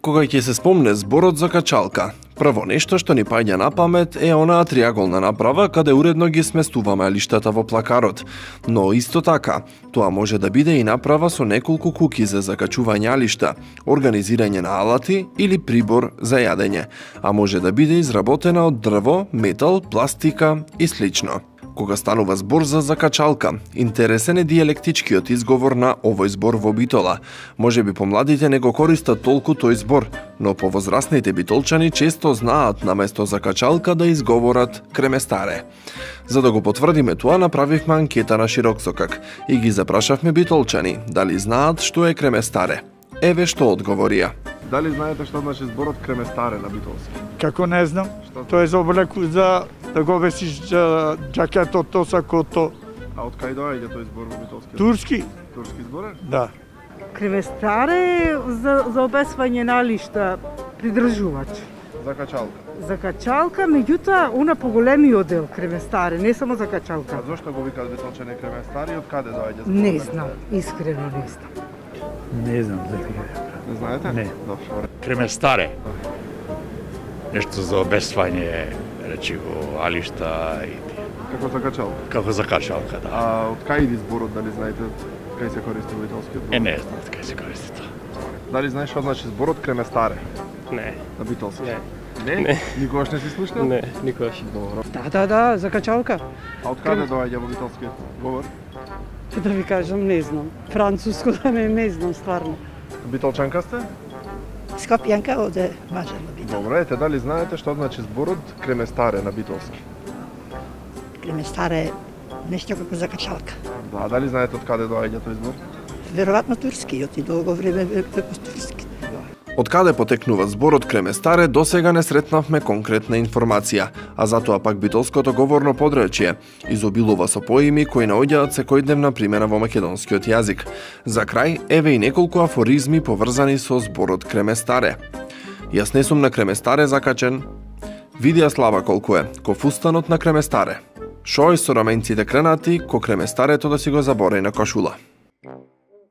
Кога ќе се спомне зборот за качалка, прво нешто што ни паѓа на памет е онаа триаголна направа каде уредно ги сместуваме лиштата во плакарот. Но исто така, тоа може да биде и направа со неколку куки за закачување алишта, организирање на алати или прибор за јадење, а може да биде изработена од дрво, метал, пластика и слично кога станува збор за закачалка. Интересен е диалектичкиот изговор на овој збор во Битола. Може би помладите не го користат толку тој збор, но повозрасните битолчани често знаат на место закачалка да изговорат креместаре. За да го потврдиме тоа, направивме анкета на широк сокак и ги запрашавме битолчани дали знаат што е креместаре. Еве што одговорија. Дали знаете што значи зборот креместаре на битолски? Како не знам? Што? Тоа е за облеку за да го весиш то сакото. А од кај доаѓа тој збор во битолски? Турски. Турски збор е? Да. Креместаре за, за обесвање на лишта придржувач. За качалка. За качалка, меѓутоа, уна поголемиот дел креместаре, не само за качалка. А зошто го викаат битолчани креместари од каде доаѓа? Не знам, искрено не знам. Не знам за. Не знаете? Не. Добро. Креместаре. Нешто за обесваање речи во алишта и Како за качалка? како за качалка, да. А од кај иди зборот, дали знаете кај се користи во битолскиот? Е, не знам кај се користи тоа. Дали знаеш што значи зборот креместаре Не, на битолски? не, Не? Не. Никогаш не си слушнал? не, никогаш. Добро. Да, да, да, за качалка. А од каде доаѓа во битолскиот говор? Да ви кажам, не знам. Француско да не, не знам стварно. Битолчанка сте? Скопјанка оде мажено би. Добро, ете дали знаете што значи зборот креместаре на битолски? Креместаре нешто како за качалка. Да, дали знаете од каде доаѓа тој збор? Веројатно турски, од и долго време бе по турски. Од каде потекнува зборот креместаре, до сега не сретнавме конкретна информација, а затоа пак битолското говорно подречје изобилува со поими кои наоѓаат секојдневна примена во македонскиот јазик. За крај, еве и неколку афоризми поврзани со зборот креместаре. Јас не сум на креместаре закачен, видија слава колку е, ко фустанот на креместаре. Шој со раменците кренати, ко креместарето да си го забори на кошула.